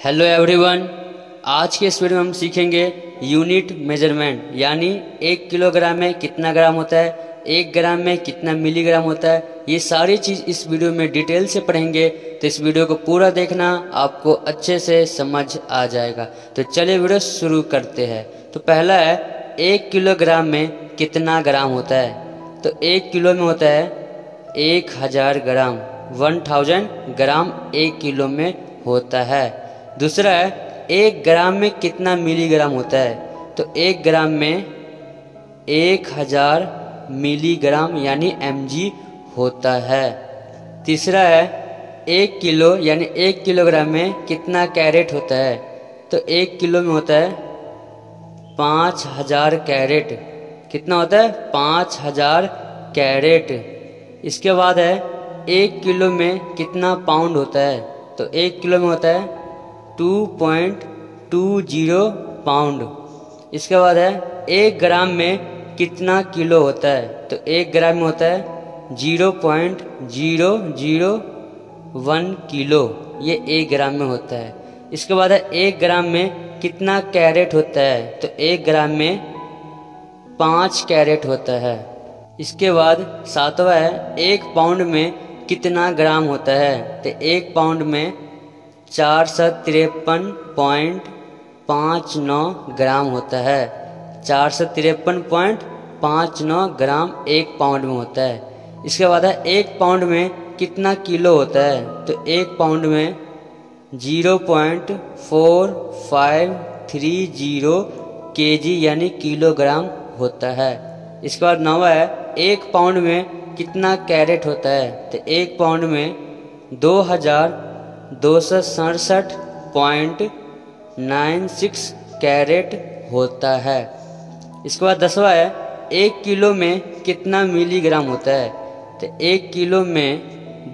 Hello everyone आज के इस वीडियो में हम सीखेंगे यूनिट मेज़रमेंट यानी एक किलोग्राम में कितना ग्राम होता है, एक ग्राम में कितना मिलीग्राम होता है। ये सारी चीज़ इस वीडियो में डिटेल से पढ़ेंगे तो इस वीडियो को पूरा देखना आपको अच्छे से समझ आ जाएगा। तो चलिए वीडियो शुरू करते हैं। तो पहला है, एक किलोग्राम में कितना ग्राम होता है? तो एक किलो में होता है एक हज़ार ग्राम वन थाउज़ेंड ग्राम एक किलो में होता है। दूसरा है, एक ग्राम में कितना मिलीग्राम होता है? तो एक ग्राम में एक हज़ार मिलीग्राम यानी एमजी होता है। तीसरा है, एक किलो यानी एक किलोग्राम में कितना कैरेट होता है? तो एक किलो में होता है पाँच हज़ार कैरेट। कितना होता है? पाँच हज़ार कैरेट। इसके बाद है, एक किलो में कितना पाउंड होता है? तो एक किलो में होता है two point two zero pound. इसके बाद है, एक ग्राम में कितना किलो होता है? तो एक ग्राम में होता है zero point zero zero one kilo. ये एक ग्राम में होता है। इसके बाद है, एक ग्राम में कितना कैरेट होता है? तो एक ग्राम में पाँच कैरेट होता है। इसके बाद सातवा है, एक पाउंड में कितना ग्राम होता है? तो एक पाउंड में चार सौ तिरपन पॉइंट पाँच नौ ग्राम होता है। चार सौ तिरपन पॉइंट पाँच नौ ग्राम एक पाउंड में होता है। इसके बाद है, एक पाउंड में कितना किलो होता है? तो एक पाउंड में zero point four five three zero K G यानी किलोग्राम होता है। इसके बाद नवा है, एक पाउंड में कितना कैरेट होता है? तो एक पाउंड में दो हज़ार दो सौ सड़सठ पॉइंट नाइन सिक्स कैरेट होता है। इसके बाद दसवा है, एक किलो में कितना मिलीग्राम होता है? तो एक किलो में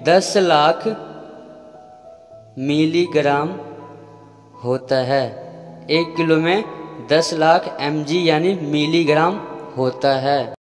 दस लाख मिलीग्राम होता है। एक किलो में दस लाख एमजी यानी मिलीग्राम होता है।